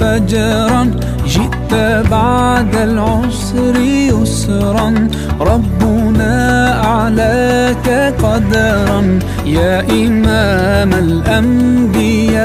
فجرا جئت بعد العسر يسرا. ربنا أعلاك قدرا. يا إمام الأنبياء